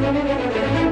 Música